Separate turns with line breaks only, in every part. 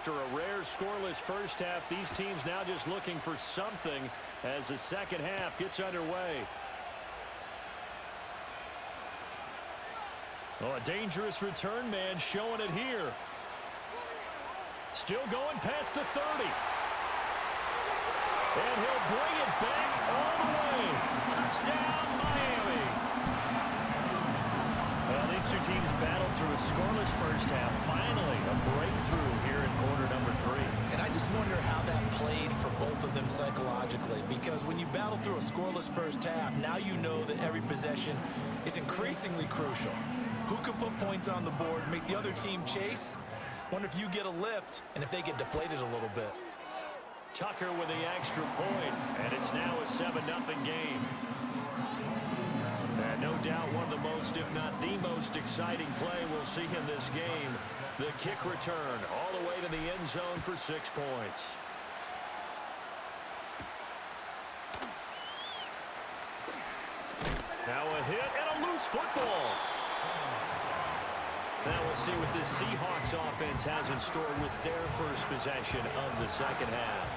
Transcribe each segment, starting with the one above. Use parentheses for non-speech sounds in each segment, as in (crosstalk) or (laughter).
After a rare scoreless first half, these teams now just looking for something as the second half gets underway. Oh, a dangerous return man showing it here. Still going past the 30. And he'll bring it back all the way. Touchdown, Miami. Well, these two teams battled through a scoreless first half. Finally, a breakthrough here in quarter number three.
And I just wonder how that played for both of them psychologically. Because when you battle through a scoreless first half, now you know that every possession is increasingly crucial. Who can put points on the board, make the other team chase? Wonder if you get a lift and if they get deflated a little bit.
Tucker with the extra point, and it's now a 7-0 game. And no doubt one of the most, if not the most exciting play we'll see in this game. The kick return all the way to the end zone for six points. Now a hit and a loose football. Now we'll see what this Seahawks offense has in store with their first possession of the second half.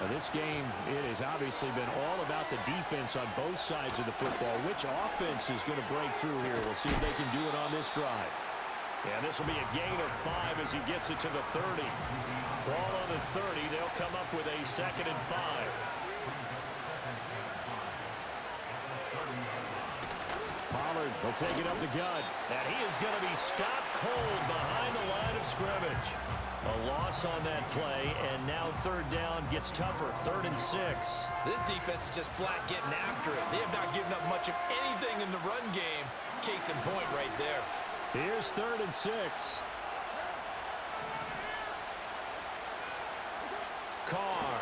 Now this game, it has obviously been all about the defense on both sides of the football. Which offense is going to break through here? We'll see if they can do it on this drive.
Yeah, this will be a gain of five as he gets it to the 30. Ball on the 30. They'll come up with a second and five.
Will take it up the gut.
And he is going to be stopped cold behind the line of scrimmage. A loss on that play, and now third down gets tougher. Third and six.
This defense is just flat getting after it. They have not given up much of anything in the run game. Case in point right there.
Here's third and six.
Carr.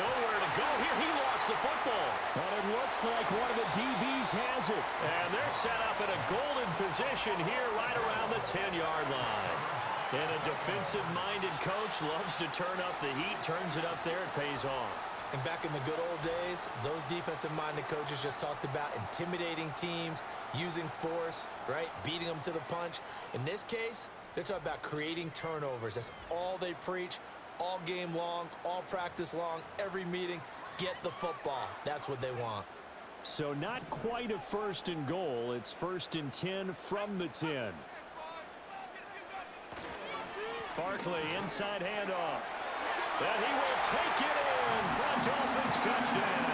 Nowhere to go here. He lost the football.
But it looks like one of the DBs has it.
And they're set up in a golden position here right around the 10-yard line. And a defensive-minded coach loves to turn up the heat, turns it up there, it pays off.
And back in the good old days, those defensive-minded coaches just talked about intimidating teams, using force, right, beating them to the punch. In this case, they're talking about creating turnovers. That's all they preach all game long, all practice long, every meeting. Get the football. That's what they want.
So not quite a first and goal. It's first and 10 from the 10.
Barkley inside handoff. And he will take it in for a Dolphins touchdown.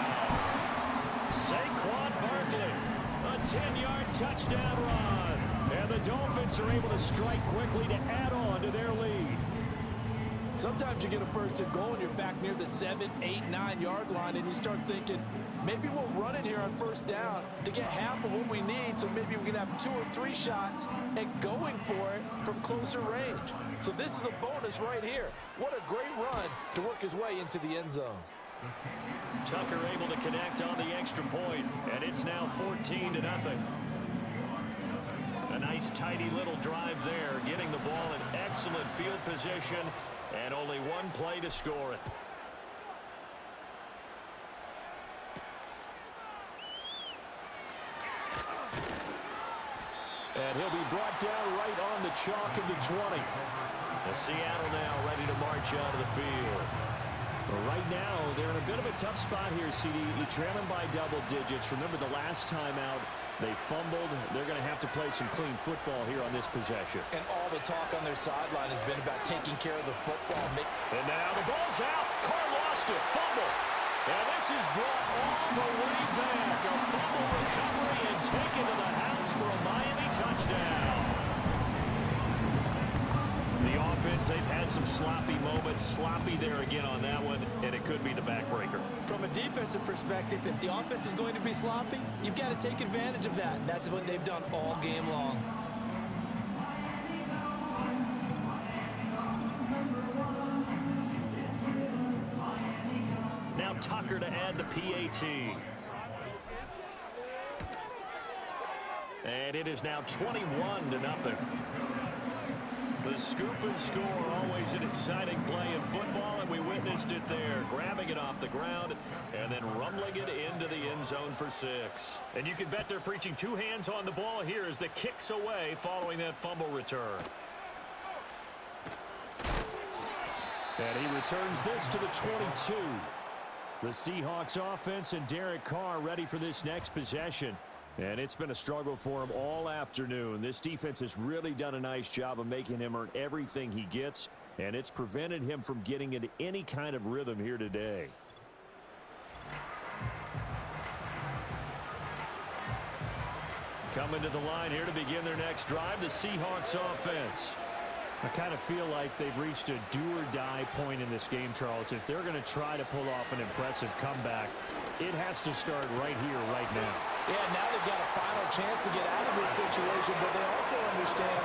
Saquon Barkley, a 10-yard touchdown run. And the Dolphins are able to strike quickly to add on to their lead.
Sometimes you get a first and goal and you're back near the seven, eight, nine yard line and you start thinking, maybe we'll run it here on first down to get half of what we need so maybe we can have two or three shots and going for it from closer range. So this is a bonus right here. What a great run to work his way into the end zone.
Tucker able to connect on the extra point, and it's now 14 to nothing. A nice tidy little drive there, getting the ball in excellent field position and only one play to score it.
And he'll be brought down right on the chalk of the 20.
The Seattle now ready to march out of the field.
Well, right now, they're in a bit of a tough spot here, CD. You trail them by double digits. Remember the last time out, they fumbled. They're going to have to play some clean football here on this possession.
And all the talk on their sideline has been about taking care of the football.
And now the ball's out. Carr lost it. Fumble. And this is brought all the way back. A fumble recovery and taken to the house for a Miami touchdown. The offense, they've had some sloppy moments. Sloppy there again on that one, and it could be the backbreaker.
From a defensive perspective, if the offense is going to be sloppy, you've got to take advantage of that. That's what they've done all game long.
Now Tucker to add the PAT. And it is now 21 to nothing. The scoop and score, always an exciting play in football, and we witnessed it there. Grabbing it off the ground and then rumbling it into the end zone for six. And you can bet they're preaching two hands on the ball here as the kicks away following that fumble return. And he returns this to the 22. The Seahawks offense and Derek Carr ready for this next possession. And it's been a struggle for him all afternoon. This defense has really done a nice job of making him earn everything he gets, and it's prevented him from getting into any kind of rhythm here today. Coming to the line here to begin their next drive, the Seahawks offense. I kind of feel like they've reached a do-or-die point in this game, Charles. If they're going to try to pull off an impressive comeback, it has to start right here, right now.
Yeah, now they've got a final chance to get out of this situation, but they also understand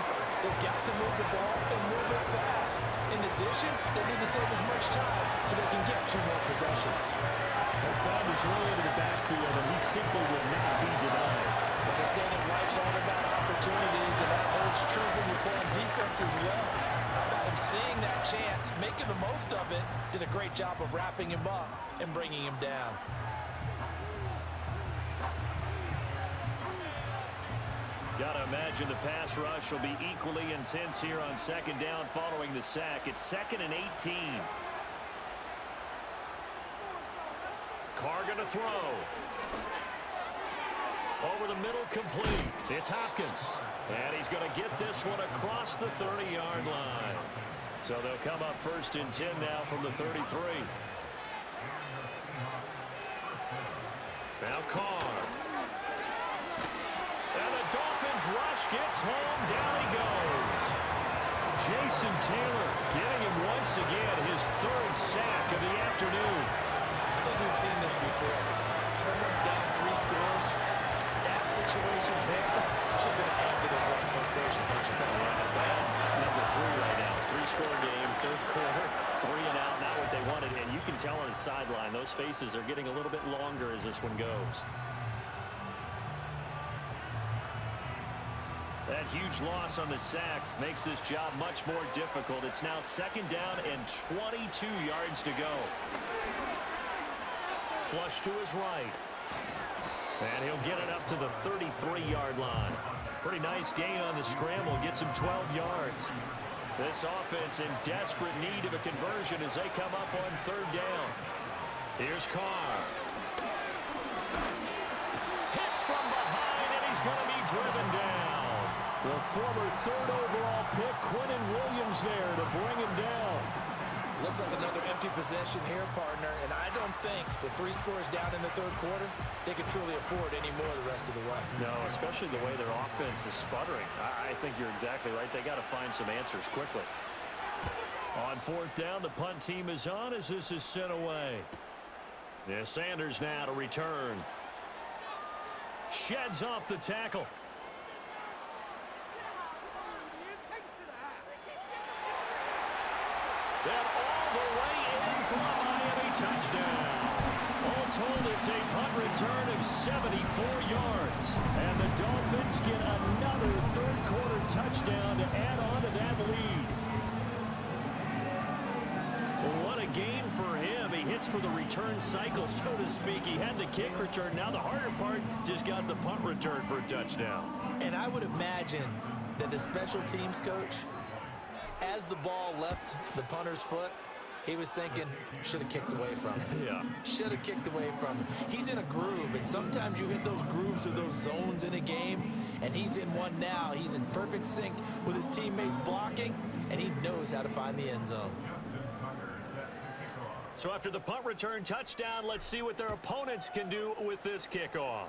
they've got to move the ball and move it fast. In addition, they need to save as much time so they can get two more possessions.
Well, found his way into the backfield, and he simply will not be denied.
They say that life's all about opportunities, and that holds true when you're playing defense as well. How about him seeing that chance, making the most of it, did a great job of wrapping him up and bringing him down.
Got to imagine the pass rush will be equally intense here on second down following the sack. It's second and 18. Carr going to throw. Over the middle, complete. It's Hopkins. And he's going to get this one across the 30-yard line. So they'll come up first and 10 now from the 33. Now Carr. And the Dolphins rush gets home. Down he goes. Jason Taylor getting him once again his third sack of the afternoon.
I think we've seen this before. Someone's down three scores. Situation there, just going to add to their growing frustrations, don't you think?
Bad number three right now. Three-score game, third quarter, three and out, not what they wanted. And you can tell on the sideline, those faces are getting a little bit longer as this one goes. That huge loss on the sack makes this job much more difficult. It's now second down and 22 yards to go. Flush to his right. And he'll get it up to the 33-yard line. Pretty nice gain on the scramble. Gets him 12 yards. This offense in desperate need of a conversion as they come up on third down. Here's Carr. Hit from behind, and he's going to be driven down. The former third overall pick, Quinnen Williams there to bring him down.
Looks like another empty possession here, partner, and I don't think with three scores down in the third quarter, they can truly afford any more the rest of the way.
No, especially the way their offense is sputtering. I, I think you're exactly right. They got to find some answers quickly. On fourth down, the punt team is on as this is sent away. Yeah, Sanders now to return. Sheds off the tackle. And all the way in for a Miami touchdown. All told, it's a punt return of 74 yards. And the Dolphins get another third quarter touchdown to add on to that lead. What a game for him. He hits for the return cycle, (laughs) so to speak. He had the kick return. Now the harder part just got the punt return for a touchdown.
And I would imagine that the special teams coach, as the ball left the punter's foot, he was thinking, should have kicked away from him. (laughs)
Yeah.
Should have kicked away from him. He's in a groove, and sometimes you hit those grooves or those zones in a game, and he's in one now. He's in perfect sync with his teammates blocking, and he knows how to find the end zone.
So after the punt return touchdown, let's see what their opponents can do with this kickoff.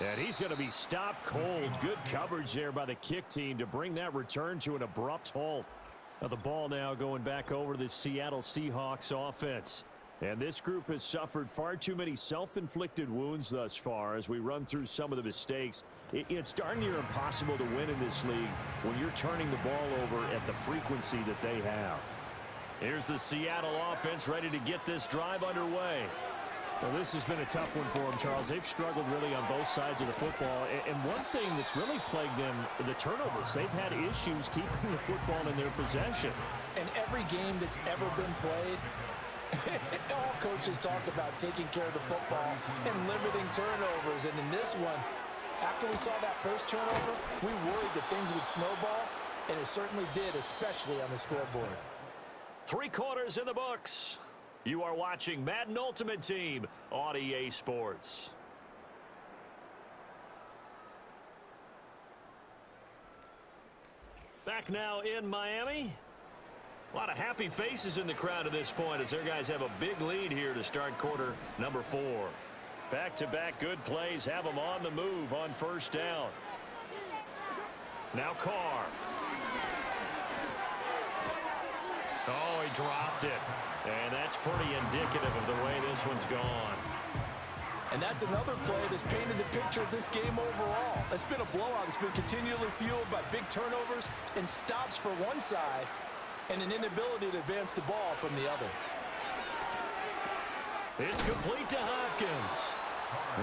And he's going to be stopped cold. Good coverage there by the kick team to bring that return to an abrupt halt. Now the ball now going back over to the Seattle Seahawks offense. And this group has suffered far too many self-inflicted wounds thus far as we run through some of the mistakes. It, it's darn near impossible to win in this league when you're turning the ball over at the frequency that they have. Here's the Seattle offense ready to get this drive underway. Well, this has been a tough one for them, Charles. They've struggled really on both sides of the football. And one thing that's really plagued them, the turnovers. They've had issues keeping the football in their possession.
And every game that's ever been played, (laughs) all coaches talk about taking care of the football and limiting turnovers. And in this one,
After we saw that first turnover, we worried that things would snowball, and it certainly did, especially on the scoreboard.
Three quarters in the books. You are watching Madden Ultimate Team on EA Sports. Back now in Miami. A lot of happy faces in the crowd at this point as their guys have a big lead here to start quarter number four. Back-to-back -back good plays have them on the move on first down. Now Carr. Oh, he dropped it. And that's pretty indicative of the way this one's gone.
And that's another play that's painted the picture of this game overall. It's been a blowout. It's been continually fueled by big turnovers and stops for one side and an inability to advance the ball from the other.
It's complete to Hopkins.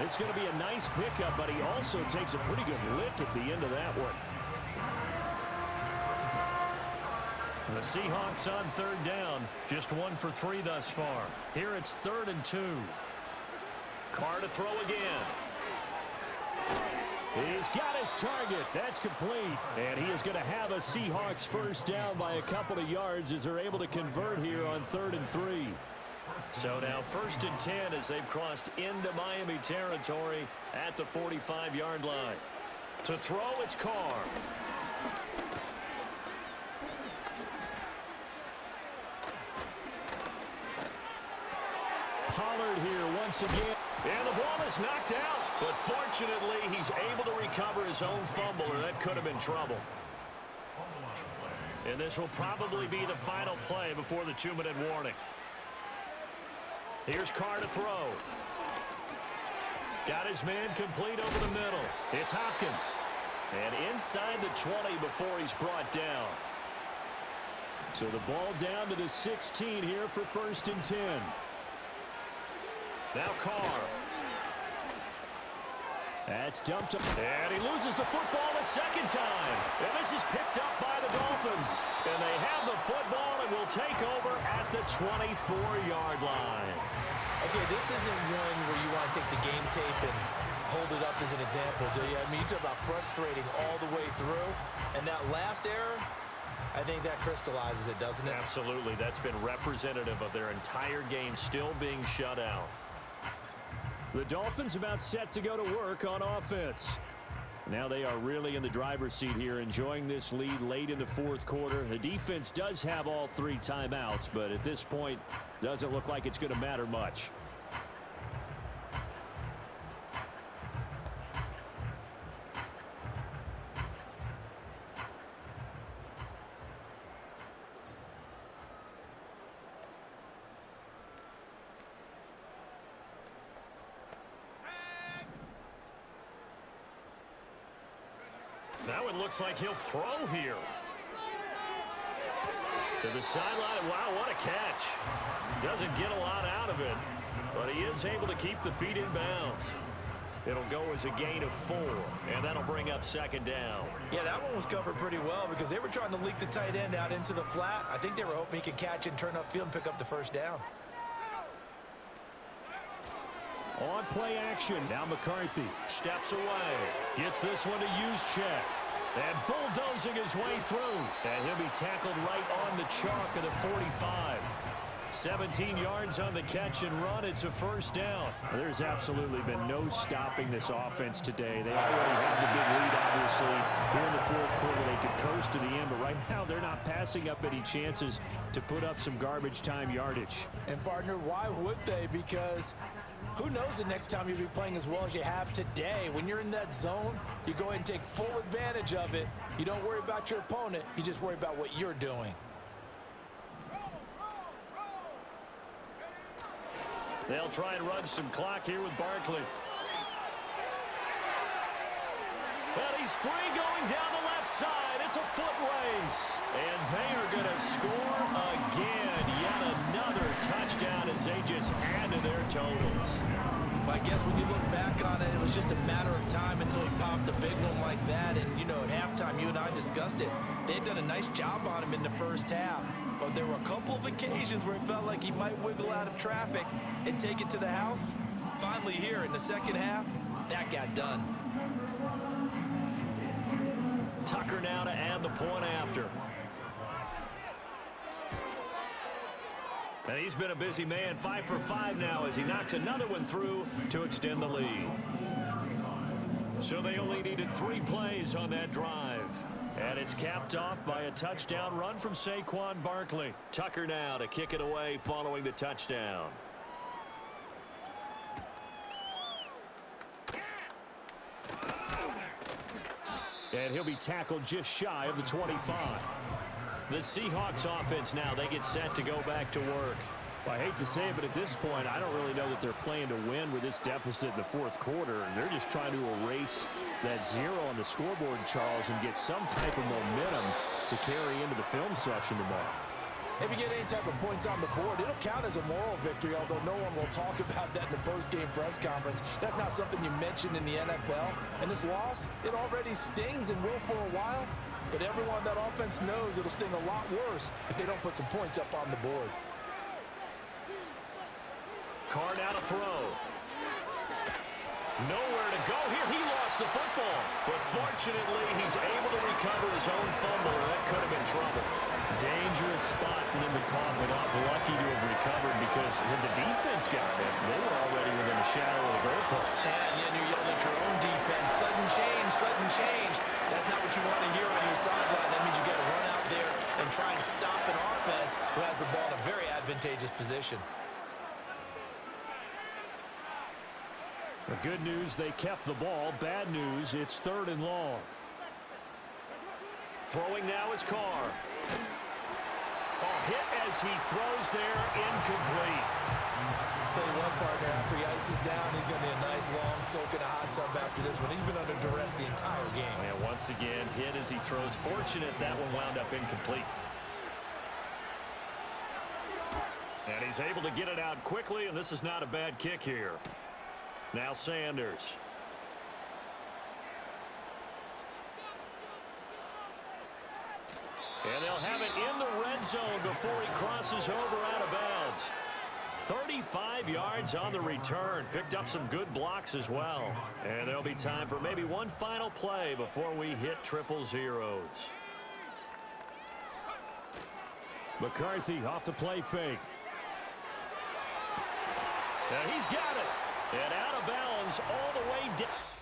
It's going to be a nice pickup, but he also takes a pretty good lick at the end of that one. The Seahawks on third down. Just one for three thus far. Here it's third and two. Carr to throw again. He's got his target. That's complete. And he is going to have a Seahawks first down by a couple of yards as they're able to convert here on third and three. So now first and 10 as they've crossed into Miami territory at the 45-yard line. To throw, it's Carr. Pollard here once again. And the ball is knocked out. But fortunately, he's able to recover his own fumble, or that could have been trouble. And this will probably be the final play before the two-minute warning. Here's Carr to throw. Got his man complete over the middle. It's Hopkins. And inside the 20 before he's brought down. So the ball down to the 16 here for first and 10. Now Carr. That's dumped up. And he loses the football a second time. And this is picked up by the Dolphins. And they have the football and will take over at the 24-yard line.
Okay, this isn't one where you want to take the game tape and hold it up as an example, do you? I mean, you talk about frustrating all the way through. And that last error, I think that crystallizes it, doesn't it?
Absolutely. That's been representative of their entire game still being shut out. The Dolphins about set to go to work on offense. Now they are really in the driver's seat here, enjoying this lead late in the fourth quarter. The defense does have all three timeouts, but at this point, doesn't look like it's going to matter much. Now it looks like he'll throw here. To the sideline. Wow, what a catch. Doesn't get a lot out of it, but he is able to keep the feet in bounds. It'll go as a gain of four, and that'll bring up second down.
Yeah, that one was covered pretty well because they were trying to leak the tight end out into the flat. I think they were hoping he could catch and turn upfield and pick up the first down.
On play action. Now McCarthy steps away. Gets this one to use check. And bulldozing his way through. And he'll be tackled right on the chalk of the 45. 17 yards on the catch and run. It's a first down.
There's absolutely been no stopping this offense today. They already have the big lead, obviously. Here in the fourth quarter, they could coast to the end, but right now they're not passing up any chances to put up some garbage time yardage.
And, partner, why would they? Because who knows the next time you'll be playing as well as you have today. When you're in that zone, you go ahead and take full advantage of it. You don't worry about your opponent. You just worry about what you're doing.
They'll try and run some clock here with Barkley. Well, he's free going down side. It's a foot race. And they are going to score again. Yet another touchdown as they just add to their totals.
I guess when you look back on it, it was just a matter of time until he popped a big one like that. And, you know, at halftime, you and I discussed it. They had done a nice job on him in the first half. But there were a couple of occasions where it felt like he might wiggle out of traffic and take it to the house. Finally here in the second half, that got done.
Tucker now to add the point after. And he's been a busy man, five for five now as he knocks another one through to extend the lead. So they only needed three plays on that drive. And it's capped off by a touchdown run from Saquon Barkley. Tucker now to kick it away following the touchdown. And he'll be tackled just shy of the 25. The Seahawks offense now, they get set to go back to work.
Well, I hate to say it, but at this point, I don't really know that they're playing to win with this deficit in the fourth quarter. They're just trying to erase that zero on the scoreboard, Charles, and get some type of momentum to carry into the film section tomorrow.
If you get any type of points on the board, it'll count as a moral victory, although no one will talk (laughs) about that in the post-game press conference. That's not something you mention in the NFL. And this loss, it already stings and will for a while, but everyone that offense knows it'll sting a lot worse if they don't put some points up on the board.
Carr now to throw. Nowhere to go here. He lost the football. But fortunately, he's able to recover his own fumble, or that could have been trouble.
Dangerous spot for them to cough it up. Lucky to have recovered because had the defense got it, they were already within a shadow of the goalpost.
And yeah, you're yelling at your own defense. Sudden change, sudden change. That's not what you want to hear on your sideline. That means you got to run out there and try and stop an offense who has the ball in a very advantageous position.
The good news, they kept the ball. Bad news, it's third and long.
Throwing now is Carr. Ball hit as he throws there, incomplete.
Tell you what, partner, after he ices down, he's going to be a nice long soak in a hot tub after this one. He's been under duress the entire game.
And once again, hit as he throws. Fortunate that one wound up incomplete. And he's able to get it out quickly, and this is not a bad kick here. Now Sanders. And they'll have it in the red zone before he crosses over out of bounds. 35 yards on the return. Picked up some good blocks as well. And there'll be time for maybe one final play before we hit triple zeros.
McCarthy off the play fake.
And he's got it. And out of bounds all the way down.